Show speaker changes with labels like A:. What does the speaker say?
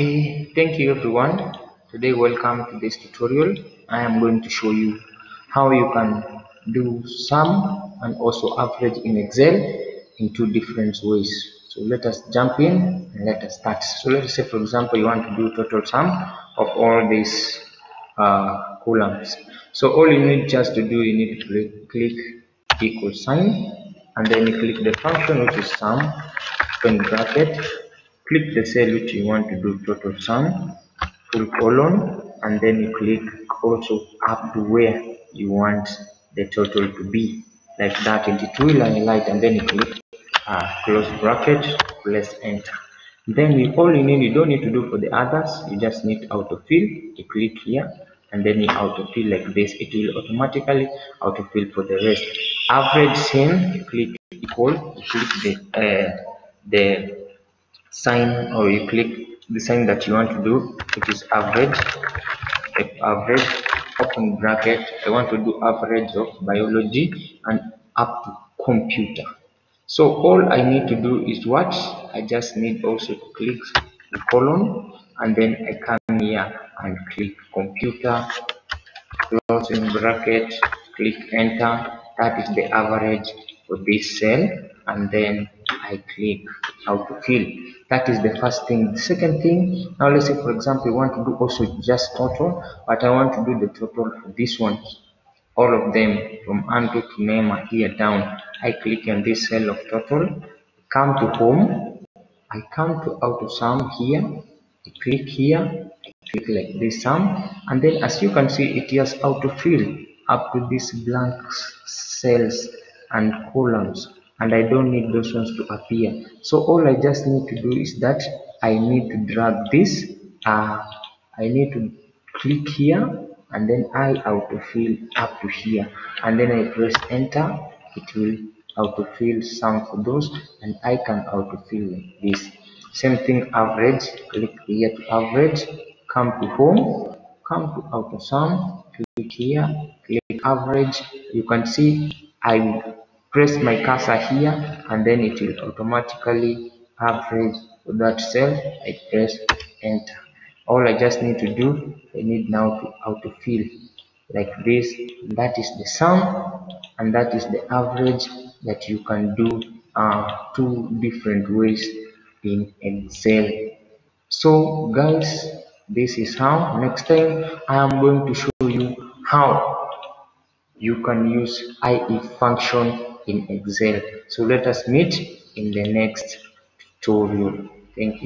A: okay thank you everyone. Today welcome to this tutorial. I am going to show you how you can do sum and also average in excel in two different ways. So let us jump in and let us start. So let's say for example you want to do total sum of all these uh, columns. So all you need just to do you need to click, equal sign and then you click the function which is sum open bracket click the cell which you want to do total sum full colon and then you click also up to where you want the total to be. Like that and it will highlight and then you click uh, close bracket press enter. Then we all you need you don't need to do for the others you just need autofill you click here and then you autofill like this. It will automatically autofill for the rest. Average same you click equal you click the uh, the sign or you click the sign that you want to do which is average average open bracket. I want to do average of biology and up to computer. So all i need to do is what i just need also to click the colon and then i come here and click computer. Closing bracket click enter. That is the average for this cell and then I click autofill. That is the first thing. Second thing, now let's say for example, you want to do also just total, but I want to do the total for this one, all of them from Andrew to Neymar here down. I click on this cell of total, come to home, I come to auto sum here, I click here, I click like this sum, and then as you can see, it has autofill up to these blank cells and columns and I don't need those ones to appear. So all I just need to do is that I need to drag this. Uh, I need to click here and then I autofill up to here and then I press enter. It will autofill some for those and I can autofill this. Same thing average. Click here to average. Come to home. Come to auto sum. Click here. Click average. You can see I press my cursor here and then it will automatically average for that cell. I press enter. All i just need to do i need now to autofill like this. That is the sum and that is the average that you can do uh, two different ways in excel. So guys this is how. Next time i am going to show you how you can use IF function in Excel. So let us meet in the next tutorial. Thank you.